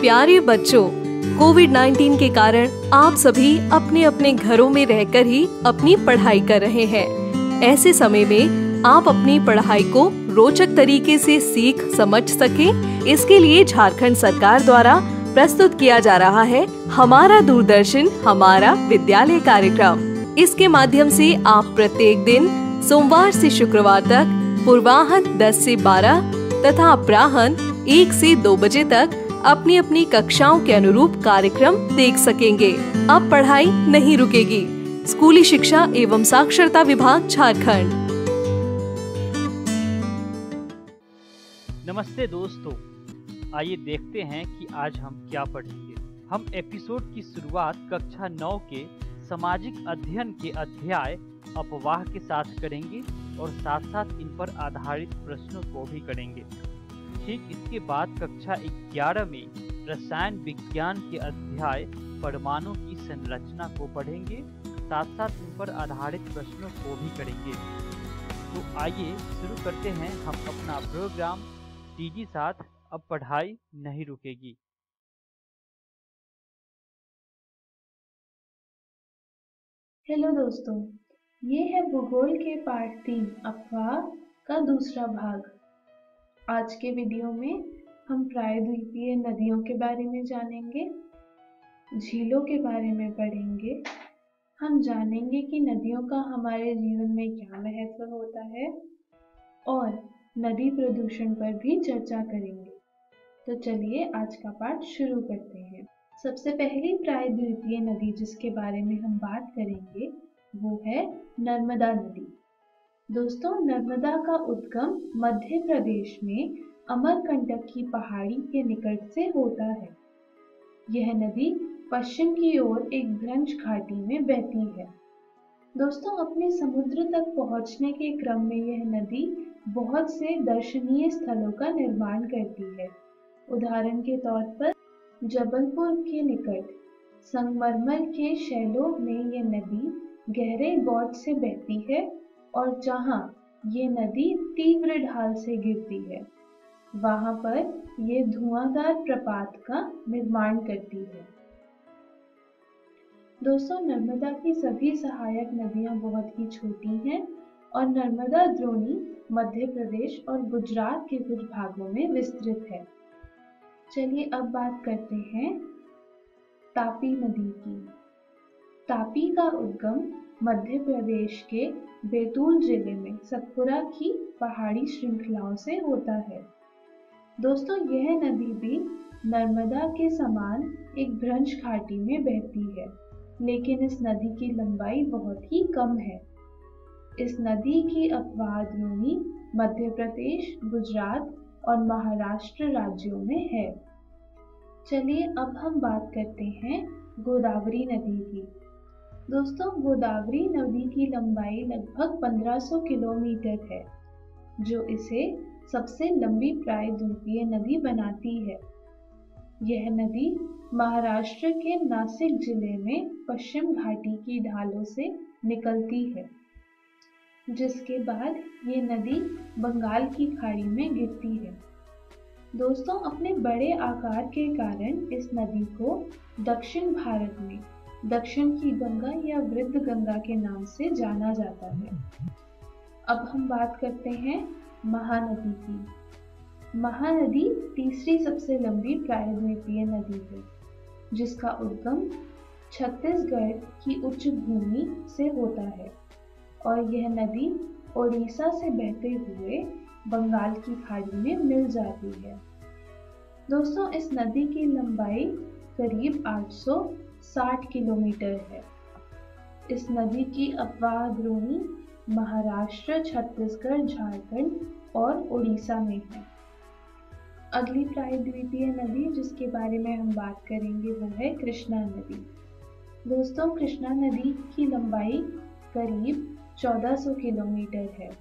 प्यारे बच्चों कोविड 19 के कारण आप सभी अपने अपने घरों में रहकर ही अपनी पढ़ाई कर रहे हैं। ऐसे समय में आप अपनी पढ़ाई को रोचक तरीके से सीख समझ सके। इसके लिए झारखंड सरकार द्वारा प्रस्तुत किया जा रहा है हमारा दूरदर्शन, हमारा विद्यालय कार्यक्रम। इसके माध्यम से आप प्रत्येक दिन सोमवार से शुक्रवार तक पूर्वाहन 10 से 12 तथा अपराहन 1 से 2 बजे तक अपनी अपनी कक्षाओं के अनुरूप कार्यक्रम देख सकेंगे। अब पढ़ाई नहीं रुकेगी। स्कूली शिक्षा एवं साक्षरता विभाग झारखंड। नमस्ते दोस्तों। आइए देखते हैं कि आज हम क्या पढ़ेंगे। हम एपिसोड की शुरुआत कक्षा नौ के सामाजिक अध्ययन के अध्याय अपवाह के साथ करेंगे और साथ साथ इन पर आधारित प्रश्नों को भी करेंगे। ठीक इसके बाद कक्षा 11 में रसायन विज्ञान के अध्याय परमाणु की संरचना को पढ़ेंगे साथ साथ इन पर आधारित प्रश्नों को भी करेंगे। तो आइए शुरू करते हैं हम अपना प्रोग्राम टीजी साथ, अब पढ़ाई नहीं रुकेगी। हेलो दोस्तों, ये है भूगोल के पाठ तीन अफवाह का दूसरा भाग। आज के वीडियो में हम प्रायद्वीपीय नदियों के बारे में जानेंगे, झीलों के बारे में पढ़ेंगे। हम जानेंगे कि नदियों का हमारे जीवन में क्या महत्व होता है और नदी प्रदूषण पर भी चर्चा करेंगे। तो चलिए आज का पाठ शुरू करते हैं। सबसे पहली प्रायद्वीपीय नदी जिसके बारे में हम बात करेंगे, वो है नर्मदा नदी। दोस्तों, नर्मदा का उद्गम मध्य प्रदेश में अमरकंटक की पहाड़ी के निकट से होता है। यह नदी पश्चिम की ओर एक भ्रंश घाटी में बहती है। दोस्तों, अपने समुद्र तक पहुँचने के क्रम में यह नदी बहुत से दर्शनीय स्थलों का निर्माण करती है। उदाहरण के तौर पर, जबलपुर के निकट संगमरमर के शैलों में यह नदी गहरे गौट से बहती है। और जहाँ ये नदी तीव्र ढाल से गिरती है, वहाँ पर ये धुआंधार प्रपात का निर्माण करती है। दोस्तों, नर्मदा की सभी सहायक नदियाँ बहुत ही छोटी हैं और नर्मदा द्रोणी मध्य प्रदेश और गुजरात के कुछ भागों में विस्तृत है। चलिए अब बात करते हैं तापी नदी की। तापी का उद्गम मध्य प्रदेश के बैतूल ज़िले में सतपुरा की पहाड़ी श्रृंखलाओं से होता है। दोस्तों, यह नदी भी नर्मदा के समान एक भ्रंश घाटी में बहती है, लेकिन इस नदी की लंबाई बहुत ही कम है। इस नदी की अपवाद मध्य प्रदेश, गुजरात और महाराष्ट्र राज्यों में है। चलिए, अब हम बात करते हैं गोदावरी नदी की। दोस्तों, गोदावरी नदी की लंबाई लगभग 1500 किलोमीटर है, जो इसे सबसे लंबी प्रायद्वीपीय नदी बनाती है। यह नदी महाराष्ट्र के नासिक ज़िले में पश्चिम घाटी की ढालों से निकलती है, जिसके बाद ये नदी बंगाल की खाड़ी में गिरती है। दोस्तों, अपने बड़े आकार के कारण इस नदी को दक्षिण भारत में दक्षिण की गंगा या वृद्ध गंगा के नाम से जाना जाता है। अब हम बात करते हैं महानदी की। महानदी तीसरी सबसे लंबी प्रायद्वीपीय नदी है, जिसका उद्गम छत्तीसगढ़ की उच्च भूमि से होता है और यह नदी ओडिशा से बहते हुए बंगाल की खाड़ी में मिल जाती है। दोस्तों, इस नदी की लंबाई करीब 860 किलोमीटर है। इस नदी की अपवाह महाराष्ट्र, छत्तीसगढ़, झारखंड और उड़ीसा में है। अगली प्रायद्वीपीय नदी, जिसके बारे में हम बात करेंगे वो है कृष्णा नदी। दोस्तों, कृष्णा नदी की लंबाई करीब 1400 किलोमीटर है।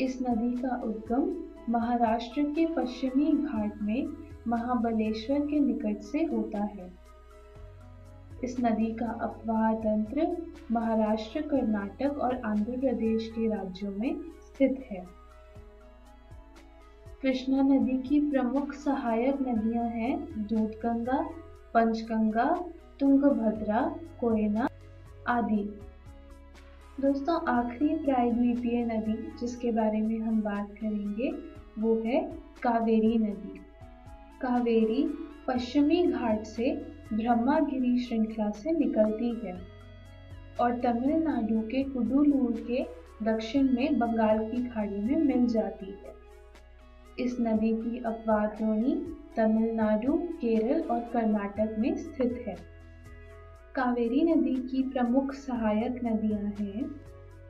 इस नदी का उद्गम महाराष्ट्र के पश्चिमी घाट में महाबलेश्वर के निकट से होता है। इस नदी का अपवाह तंत्र महाराष्ट्र, कर्नाटक और आंध्र प्रदेश के राज्यों में स्थित है। कृष्णा नदी की प्रमुख सहायक नदियाँ हैं दूधगंगा, पंचगंगा, तुंगभद्रा, कोयना आदि। दोस्तों, आखिरी प्रायद्वीपीय नदी जिसके बारे में हम बात करेंगे, वो है कावेरी नदी। कावेरी पश्चिमी घाट से ब्रह्मागिरी श्रृंखला से निकलती है और तमिलनाडु के कुडुलूर के दक्षिण में बंगाल की खाड़ी में मिल जाती है। इस नदी की अपवाद तमिलनाडु, केरल और कर्नाटक में स्थित है। कावेरी नदी की प्रमुख सहायक नदियाँ हैं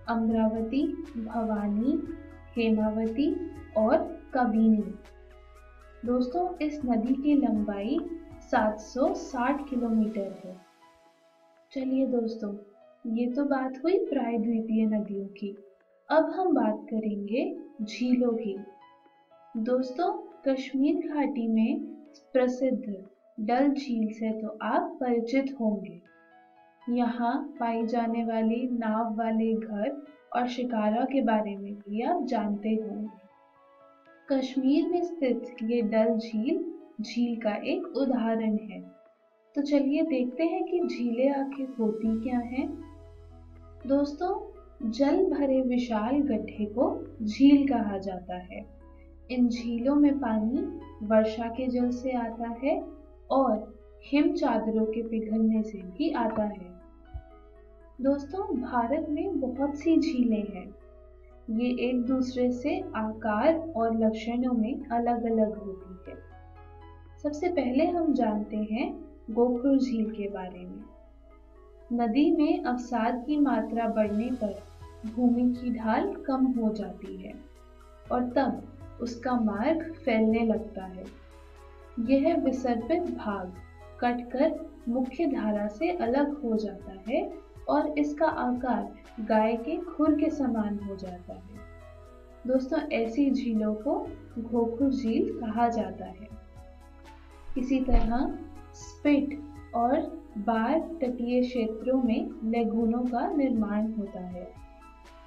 अमरावती, भवानी, हेमावती और कबीनी। दोस्तों, इस नदी की लंबाई 760 किलोमीटर है। चलिए दोस्तों, ये तो बात हुई प्रायद्वीपीय नदियों की। अब हम बात करेंगे झीलों की। दोस्तों, कश्मीर घाटी में प्रसिद्ध डल झील से तो आप परिचित होंगे। यहाँ पाई जाने वाली नाव वाले घर और शिकारा के बारे में भी आप जानते होंगे। कश्मीर में स्थित ये डल झील झील का एक उदाहरण है। तो चलिए देखते हैं कि झीलें आखिर होती क्या हैं। दोस्तों, जल भरे विशाल गड्ढे को झील कहा जाता है। इन झीलों में पानी वर्षा के जल से आता है और हिम चादरों के पिघलने से भी आता है। दोस्तों, भारत में बहुत सी झीलें हैं। ये एक दूसरे से आकार और लक्षणों में अलग अलग होती है। सबसे पहले हम जानते हैं गोखुर झील के बारे में। नदी में अवसाद की मात्रा बढ़ने पर भूमि की ढाल कम हो जाती है और तब उसका मार्ग फैलने लगता है। यह विसर्पित भाग कटकर मुख्य धारा से अलग हो जाता है और इसका आकार गाय के खुर के समान हो जाता है। दोस्तों, ऐसी झीलों को घोखुर झील कहा जाता है। इसी तरह स्पिट और बार तटीय क्षेत्रों में लेगूनों का निर्माण होता है।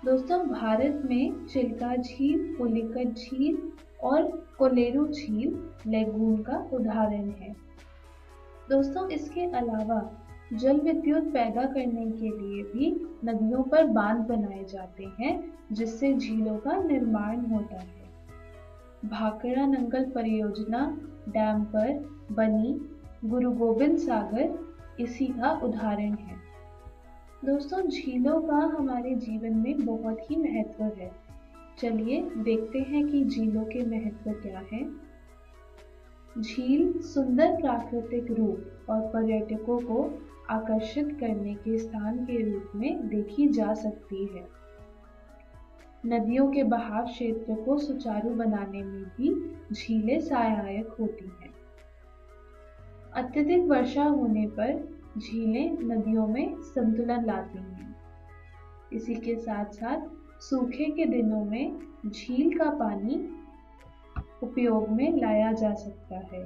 दोस्तों, भारत में चिल्का झील पुलिकट झील और कोलेरू झील लेगून का उदाहरण है। दोस्तों, इसके अलावा जल विद्युत पैदा करने के लिए भी नदियों पर बाँध बनाए जाते हैं, जिससे झीलों का निर्माण होता है। भाखड़ा नंगल परियोजना डैम पर बनी गुरु गोविंद सागर इसी का उदाहरण है। दोस्तों, झीलों का हमारे जीवन में बहुत ही महत्व है। चलिए देखते हैं कि झीलों के महत्व क्या है। झील सुंदर प्राकृतिक रूप और पर्यटकों को आकर्षित करने के स्थान के रूप में देखी जा सकती है। नदियों के बहाव क्षेत्र को सुचारू बनाने में भी झीलें सहायक होती हैं। अत्यधिक वर्षा होने पर झीलें नदियों में संतुलन लाती हैं। इसी के साथ साथ सूखे के दिनों में झील का पानी उपयोग में लाया जा सकता है।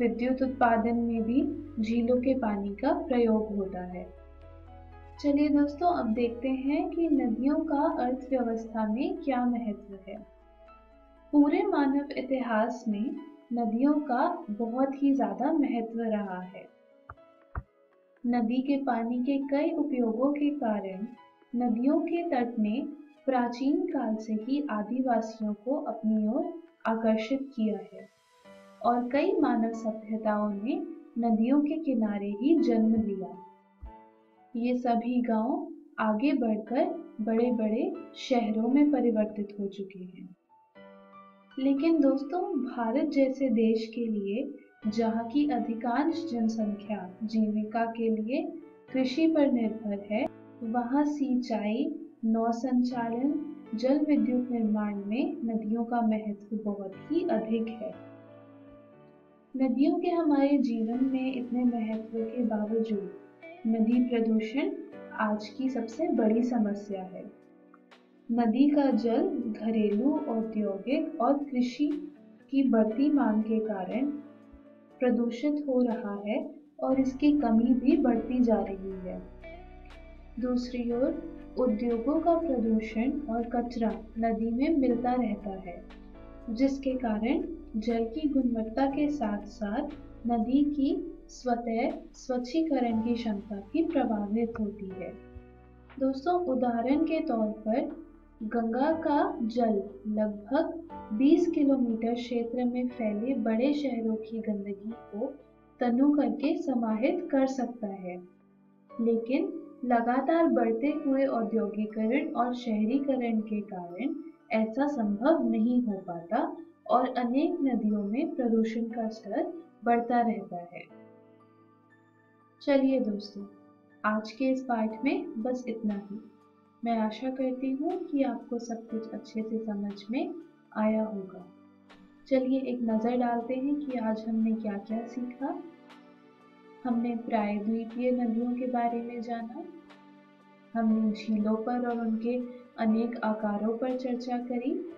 विद्युत उत्पादन में भी झीलों के पानी का प्रयोग होता है। चलिए दोस्तों, अब देखते हैं कि नदियों का अर्थव्यवस्था में क्या महत्व है। पूरे मानव इतिहास में नदियों का बहुत ही ज़्यादा महत्व रहा है। नदी के पानी के कई उपयोगों के कारण नदियों के तट ने प्राचीन काल से ही आदिवासियों को अपनी ओर आकर्षित किया है और कई मानव सभ्यताओं ने नदियों के किनारे ही जन्म लिया। ये सभी गाँव आगे बढ़कर बड़े बड़े शहरों में परिवर्तित हो चुके हैं। लेकिन दोस्तों, भारत जैसे देश के लिए जहाँ की अधिकांश जनसंख्या जीविका के लिए कृषि पर निर्भर है, वहाँ सिंचाई नौ संचालन जल विद्युत निर्माण में नदियों का महत्व बहुत ही अधिक है। नदियों के हमारे जीवन में इतने महत्व के बावजूद नदी प्रदूषण आज की सबसे बड़ी समस्या है। नदी का जल घरेलू, औद्योगिक और कृषि की बढ़ती मांग के कारण प्रदूषित हो रहा है और इसकी कमी भी बढ़ती जा रही है। दूसरी ओर, उद्योगों का प्रदूषण और कचरा नदी में मिलता रहता है, जिसके कारण जल की गुणवत्ता के साथ साथ नदी की स्वतः स्वच्छीकरण की क्षमता भी प्रभावित होती है। दोस्तों, उदाहरण के तौर पर गंगा का जल लगभग 20 किलोमीटर क्षेत्र में फैले बड़े शहरों की गंदगी को तनु करके समाहित कर सकता है। लेकिन लगातार बढ़ते हुए औद्योगिकरण और शहरीकरण के कारण ऐसा संभव नहीं हो पाता और अनेक नदियों में प्रदूषण का स्तर बढ़ता रहता है। चलिए दोस्तों, आज के इस पाठ में बस इतना ही। मैं आशा करती हूँ कि आपको सब कुछ अच्छे से समझ में आया होगा। चलिए एक नज़र डालते हैं कि आज हमने क्या क्या सीखा। हमने प्रायद्वीपीय नदियों के बारे में जाना। हमने झीलों पर और उनके अनेक आकारों पर चर्चा करी।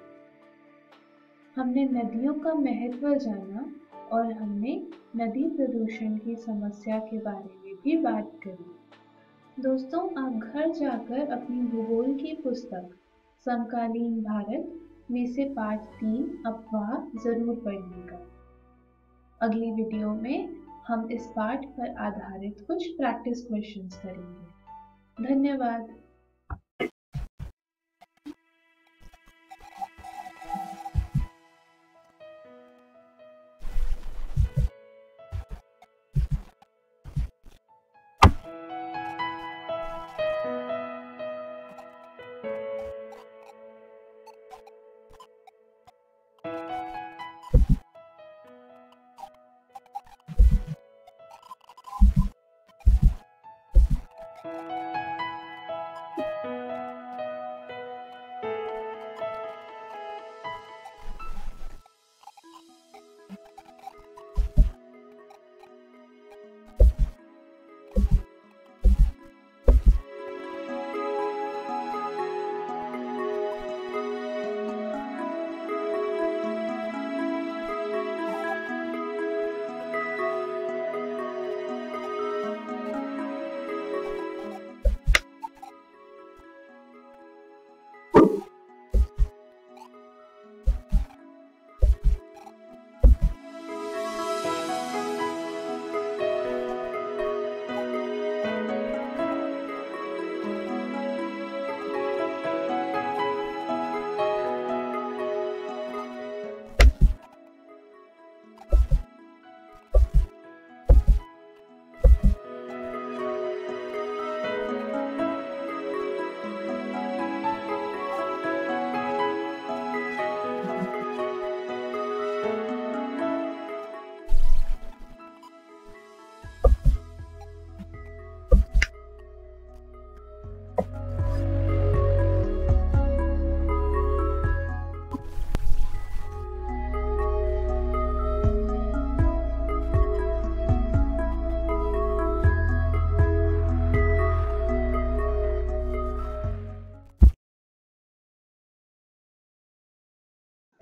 हमने नदियों का महत्व जाना। और हमने नदी प्रदूषण की समस्या के बारे में भी बात करी। दोस्तों, आप घर जाकर अपनी भूगोल की पुस्तक, समकालीन भारत में से पाठ तीन अफवाह ज़रूर पढ़िएगा। अगली वीडियो में हम इस पाठ पर आधारित कुछ प्रैक्टिस क्वेश्चंस करेंगे। धन्यवाद।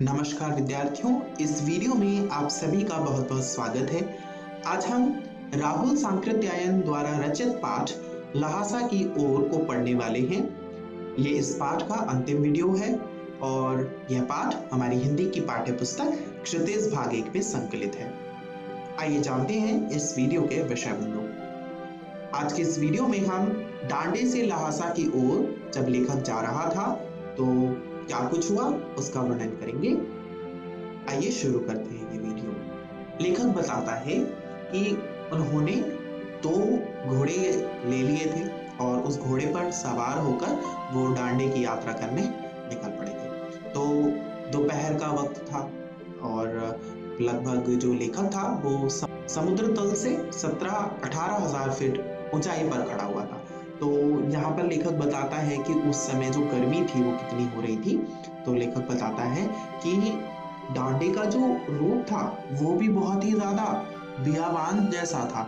नमस्कार विद्यार्थियों, इस वीडियो में आप सभी का बहुत बहुत स्वागत है। आज हम राहुल सांकृत्यायन द्वारा रचित पाठ लहासा की ओर को पढ़ने वाले हैं। ये इस पाठ का अंतिम वीडियो है और यह पाठ हमारी हिंदी की पाठ्य पुस्तक क्षितिज भाग एक में संकलित है। आइए जानते हैं इस वीडियो के विषय बिंदु आज के इस वीडियो में हम डांडे से लहासा की ओर, जब लेखक जा रहा था तो क्या कुछ हुआ? उसका वर्णन करेंगे। आइए शुरू करते हैं ये वीडियो। लेखक बताता है कि उन्होंने दो घोड़े ले लिए थे और उस घोड़े पर सवार होकर वो डांडे की यात्रा करने निकल पड़े थे। तो दोपहर का वक्त था और लगभग जो लेखक था वो समुद्र तल से सत्रह अठारह हज़ार फीट ऊंचाई पर खड़ा हुआ था। तो यहाँ पर लेखक बताता है कि उस समय जो गर्मी थी वो कितनी हो रही थी। तो लेखक बताता है कि डांडे का जो रूप था, वो भी बहुत ही ज़्यादा बियावान जैसा था।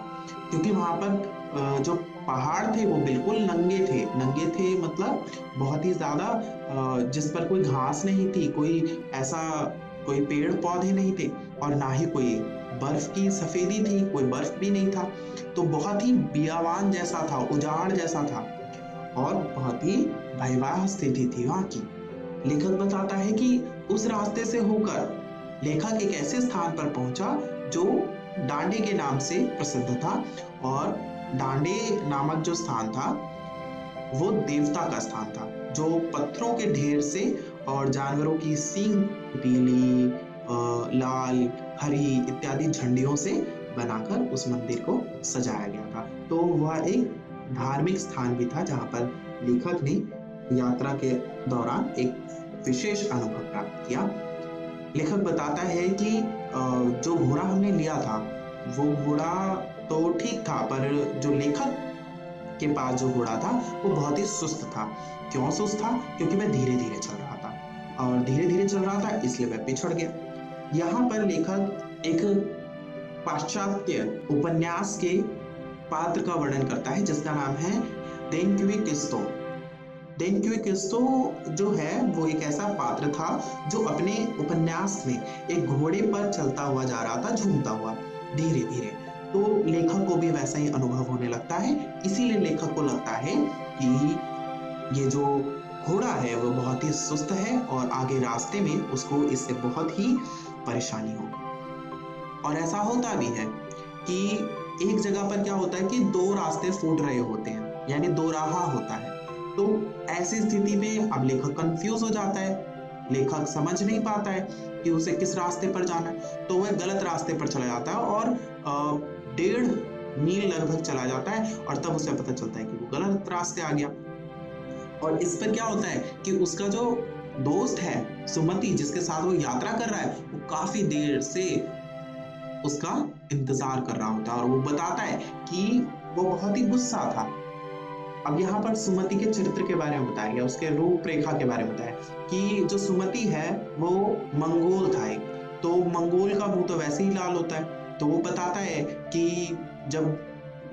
क्योंकि वहाँ पर जो पहाड़ थे वो बिल्कुल नंगे थे। नंगे थे मतलब बहुत ही ज़्यादा जिस पर कोई घास नहीं थी, कोई ऐसा, कोई पेड़ पौधे नहीं थे और ना ही कोई बर्फ़ की सफेदी थी कोई बर्फ़ भी नहीं था तो बहुत ही बियावान जैसा था, उजाड़ जैसा था और बहुत ही भयावह स्थिति थी वहाँ की। लेखक बताता है कि उस रास्ते से होकर लेखक एक ऐसे स्थान पर पहुँचा जो डांडे के नाम से प्रसिद्ध था और डांडे नामक जो स्थान था, वो देवता का स्थान था, जो पत्थरों के ढेर से और जानवरों की सींग पीली लाल, हरी इत्यादि झंडियों से बनाकर उस मंदिर को सजाया गया था। तो वह एक धार्मिक स्थान भी था जहाँ पर लेखक ने यात्रा के दौरान एक विशेष अनुभव प्राप्त किया। लेखक बताता है कि जो घोड़ा हमने लिया था, वो घोड़ा तो ठीक था, पर जो लेखक के पास जो घोड़ा था, वो बहुत ही सुस्त था। क्यों सुस्त था? क्योंकि मैं धीरे धीरे चल रहा था। और धीरे धीरे चल रहा था, इसलिए मैं पिछड़ गया। यहाँ पर लेखक एक पाश्चात्य उपन्यास के पात्र का वर्णन करता है, जिसका नाम है किस्तो किस्तो जो है, वो एक ऐसा पात्र था जो अपने उपन्यास में एक घोड़े पर चलता हुआ जा रहा था, झूमता हुआ धीरे धीरे तो लेखक को भी वैसा ही अनुभव होने लगता है। इसीलिए लेखक को लगता है कि ये जो घोड़ा है, वो बहुत ही सुस्त है और आगे रास्ते में उसको इससे बहुत ही परेशानी हो और ऐसा होता भी है कि एक जगह पर क्या होता है कि दो रास्ते फूट रहे होते हैं, यानी दो राह होता है। तो ऐसी स्थिति में अब लेखक कंफ्यूज हो जाता है, लेखक समझ नहीं पाता है कि उसे किस रास्ते पर जाना है तो वह गलत रास्ते पर चला जाता है और डेढ़ मील लगभग चला जाता है और तब उसे पता चलता है कि वो गलत रास्ते आ गया। और इस पर क्या होता है कि उसका जो दोस्त है सुमति, जिसके साथ वो यात्रा कर रहा है, वो काफ़ी देर से उसका इंतज़ार कर रहा होता है और वो बताता है कि वो बहुत ही गुस्सा था। अब यहाँ पर सुमति के चरित्र के बारे में बताया गया, उसके रूपरेखा के बारे में बताया कि जो सुमति है, वो मंगोल था एक। तो मंगोल का मुँह तो वैसे ही लाल होता है। तो वो बताता है कि जब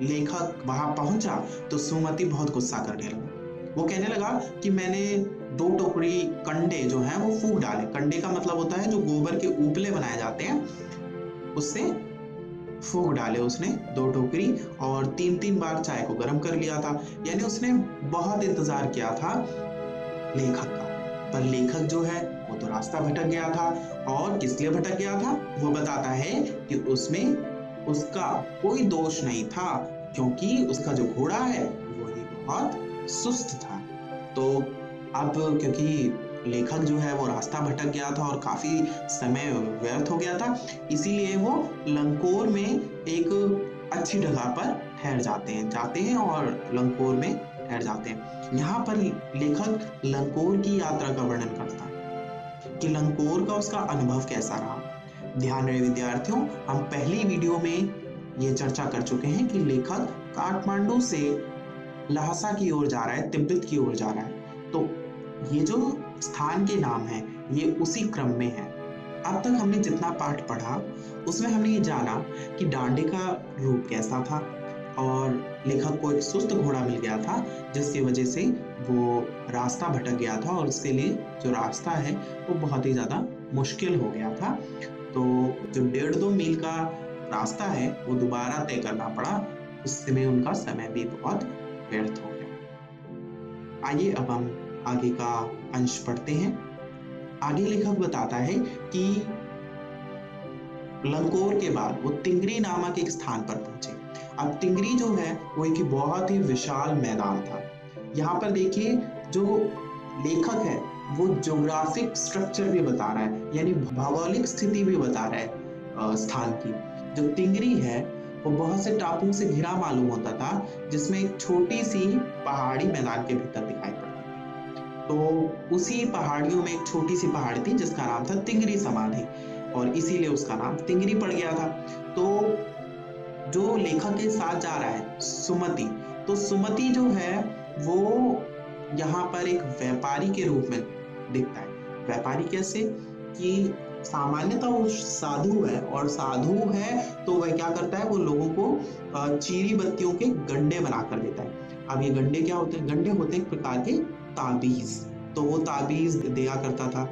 लेखक वहाँ पहुँचा तो सुमति बहुत गुस्सा करने लगा। वो कहने लगा कि मैंने दो टोकरी कंडे जो हैं, वो फूक डाले। कंडे का मतलब होता है जो गोबर के उपले बनाए जाते हैं, उससे फूक डाले उसने दो टोकरी और तीन तीन बार चाय को गर्म कर लिया था। यानी उसने बहुत इंतज़ार किया था लेखक का। पर लेखक जो है, वो तो रास्ता भटक गया था। और किस लिए भटक गया था? वो बताता है कि उसमें उसका कोई दोष नहीं था, क्योंकि उसका जो घोड़ा है, वो ही बहुत सुस्त था। तो अब क्योंकि लेखक जो है वो रास्ता भटक गया था और काफ़ी समय व्यर्थ हो गया था, इसीलिए वो लंकोर में एक अच्छी जगह पर ठहर जाते हैं जाते हैं और लंकोर में ठहर जाते हैं। यहाँ पर लेखक लंकोर की यात्रा का वर्णन करता है कि लंकोर का उसका अनुभव कैसा रहा। ध्यान रहे विद्यार्थियों, हम पहली वीडियो में ये चर्चा कर चुके हैं कि लेखक काठमांडू से लहासा की ओर जा रहा है, तिब्बत की ओर जा रहा है। तो ये जो स्थान के नाम है, ये उसी क्रम में है। अब तक हमने जितना पाठ पढ़ा, उसमें हमने ये जाना कि डांडे का रूप कैसा था और लेखक को एक सुस्त घोड़ा मिल गया था, जिसकी वजह से वो रास्ता भटक गया था और उसके लिए जो रास्ता है, वो बहुत ही ज़्यादा मुश्किल हो गया था। तो जो डेढ़ दो मील का रास्ता है, वो दोबारा तय करना पड़ा। उस समय उनका समय भी बहुत व्यर्थ हो गया। आइए अब हम आगे का अंश पढ़ते हैं। आगे लेखक बताता है कि लंकोर के बाद वो तिंगरी नामक एक स्थान पर पहुँचे। अब तिंगरी जो है, वो एक बहुत ही विशाल मैदान था। यहाँ पर देखिए, जो लेखक है, वो जोग्राफिक स्ट्रक्चर भी बता रहा है, यानी भौगोलिक स्थिति भी बता रहा है स्थान की। जो तिंगरी है, वो बहुत से टापुओं से घिरा मालूम होता था, जिसमें एक छोटी सी पहाड़ी मैदान के भीतर दिखाई पड़ती तो उसी पहाड़ियों में एक छोटी सी पहाड़ी थी, जिसका नाम था तिंगरी समाधि। और इसीलिए उसका नाम तिंगरी पड़ गया था। तो जो लेखक के साथ जा रहा है, सुमति तो सुमति जो है, वो यहाँ पर एक व्यापारी के रूप में दिखता है। व्यापारी कैसे? कि सामान्यतः वो साधु है, और साधु है तो वह क्या करता है, वो लोगों को चीरी बत्तियों के गंडे बना कर देता है। अब ये गंडे क्या होते हैं? गंडे होते हैं एक प्रकार के ताबीज। तो वो ताबीज दिया करता था।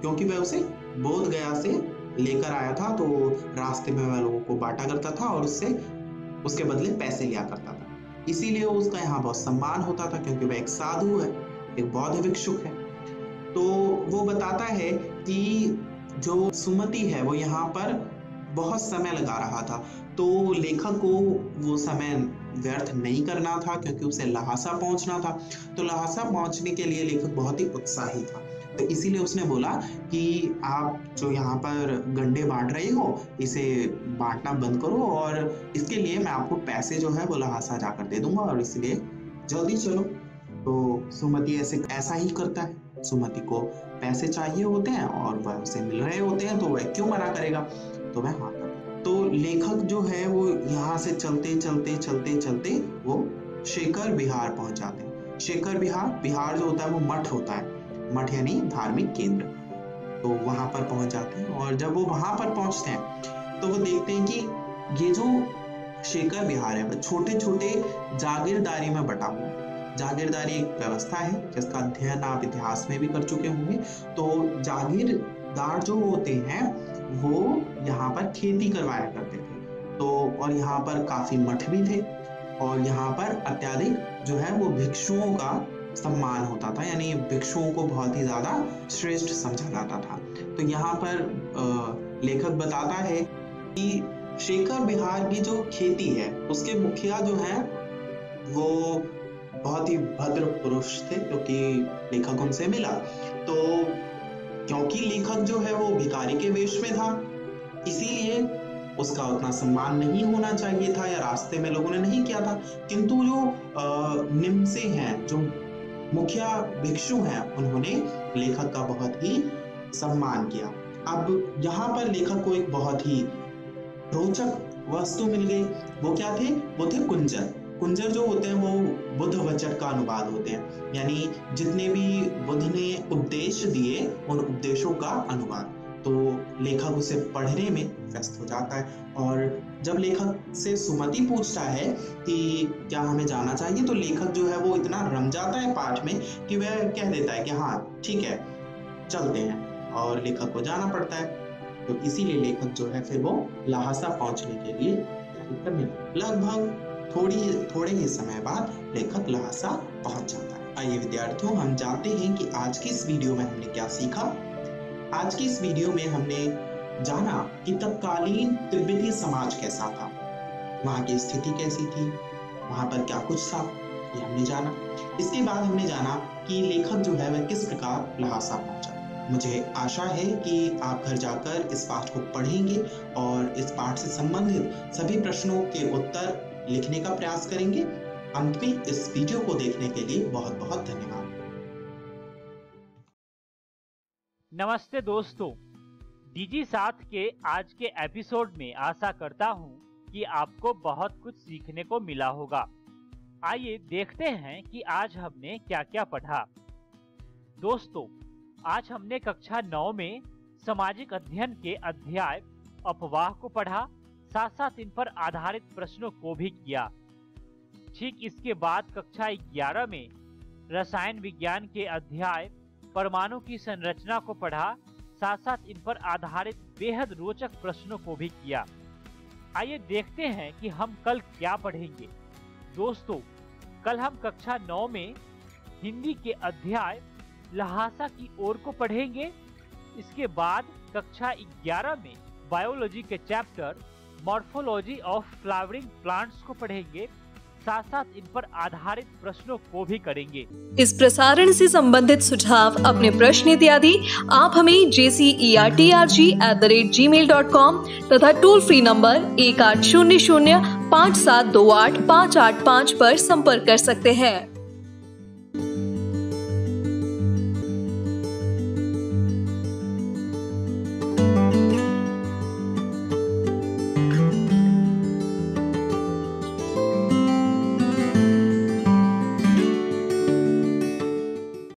क्योंकि वह उसे बोध गया से लेकर आया था तो रास्ते में वह लोगों को बांटा करता था और उससे, उसके बदले पैसे लिया करता था। इसीलिए उसका यहाँ बहुत सम्मान होता था, क्योंकि वह एक साधु है, एक बौद्ध भिक्षुक है। तो वो बताता है कि जो सुमति है, वो यहाँ पर बहुत समय लगा रहा था। तो लेखक को वो समय व्यर्थ नहीं करना था, क्योंकि उसे लहासा पहुँचना था। तो लहासा पहुँचने के लिए लेखक बहुत ही उत्साही था। तो इसीलिए उसने बोला कि आप जो यहाँ पर गंडे बांट रहे हो, इसे बांटना बंद करो और इसके लिए मैं आपको पैसे जो है वो लहासा जाकर दे दूँगा और इसलिए जल्दी चलो। तो सुमति ऐसे, ऐसा ही करता है। सुमति को पैसे चाहिए होते हैं और वह उसे मिल रहे होते हैं तो वह क्यों मना करेगा? तो वह हाँ लेखक जो है वो यहाँ से चलते चलते चलते चलते वो शेखर बिहार पहुँच जाते हैं। शेखर बिहार बिहार जो होता है वो मठ होता है। मठ यानी धार्मिक केंद्र। तो वहाँ पर पहुँच जाते हैं और जब वो वहाँ पर पहुँचते हैं तो वो देखते हैं कि ये जो शेखर बिहार है छोटे छोटे जागीरदारी में बटा हुआ है। जागीरदारी एक व्यवस्था है, जिसका अध्ययन आप इतिहास में भी कर चुके होंगे। तो जागीरदार जो होते हैं वो यहाँ पर खेती करवाया करते थे। तो और यहाँ पर काफ़ी मठ भी थे और यहाँ पर अत्याधिक जो है वो भिक्षुओं का सम्मान होता था, यानी भिक्षुओं को बहुत ही ज़्यादा श्रेष्ठ समझा जाता था। तो यहाँ पर लेखक बताता है कि शेखर बिहार की जो खेती है, उसके मुखिया जो है, वो बहुत ही भद्र पुरुष थे क्योंकि लेखक उनसे मिला। तो क्योंकि लेखक जो है वो भिखारी के वेश में था। इसीलिए उसका उतना सम्मान नहीं होना चाहिए था या रास्ते में लोगों ने नहीं किया था। किंतु जो निम्न से हैं, जो मुखिया भिक्षु हैं, उन्होंने लेखक का बहुत ही सम्मान किया। अब यहाँ पर लेखक को एक बहुत ही रोचक वस्तु मिल गई। वो क्या थे? वो थे कुंजर कुंजर जो होते हैं वो बुद्ध वचन का अनुवाद होते हैं। यानी जितने भी बुद्ध ने उपदेश दिए, उन उपदेशों का अनुवाद। तो लेखक उसे पढ़ने में व्यस्त हो जाता है। और जब लेखक से सुमति पूछता है कि क्या हमें जाना चाहिए तो लेखक जो है वो इतना रम जाता है पाठ में कि वह कह देता है कि हाँ ठीक है, चलते हैं। और लेखक को जाना पड़ता है। तो इसीलिए लेखक जो है फिर वो लहासा पहुँचने के लिए लगभग थोड़ी, थोड़े ही समय बाद लेखक लहासा पहुँच जाता है। आइए विद्यार्थियों, हम जानते हैं कि आज की इस वीडियो में हमने क्या सीखा। आज की इस वीडियो में हमने जाना कि तत्कालीन तिब्बती समाज कैसा था। वहाँ की स्थिति कैसी थी? वहाँ पर क्या कुछ था? ये हमने जाना। इसके बाद हमने जाना कि लेखक जो है, वह किस प्रकार लहासा पहुँचा। मुझे आशा है कि आप घर जाकर इस पाठ को पढ़ेंगे और इस पाठ से संबंधित सभी प्रश्नों के उत्तर लिखने का प्रयास करेंगे। अंत में इस वीडियो को देखने के लिए बहुत बहुत धन्यवाद। नमस्ते दोस्तों। डीजी साथ के आज के एपिसोड में आशा करता हूँ कि आपको बहुत कुछ सीखने को मिला होगा। आइए देखते हैं कि आज हमने क्या क्या पढ़ा। दोस्तों, आज हमने कक्षा नौ में सामाजिक अध्ययन के अध्याय अपवाह को पढ़ा साथ साथ इन पर आधारित प्रश्नों को भी किया। ठीक इसके बाद कक्षा ग्यारह में रसायन विज्ञान के अध्याय, परमाणु की संरचना को पढ़ा साथ साथ इन पर आधारित बेहद रोचक प्रश्नों को भी किया। आइए देखते हैं कि हम कल क्या पढ़ेंगे। दोस्तों, कल हम कक्षा नौ में हिंदी के अध्याय लहासा की ओर को पढ़ेंगे। इसके बाद कक्षा 11 में बायोलॉजी के chapter morphology of flowering plants को पढ़ेंगे साथ साथ इन पर आधारित प्रश्नों को भी करेंगे। इस प्रसारण से संबंधित सुझाव, अपने प्रश्न इत्यादि, आप हमें J C E R T R G at the rate gmail dot com तथा टोल फ्री नंबर एक आठ शून्य शून्य पाँच सात दो आठ पाँच आठ पाँच पर संपर्क कर सकते हैं।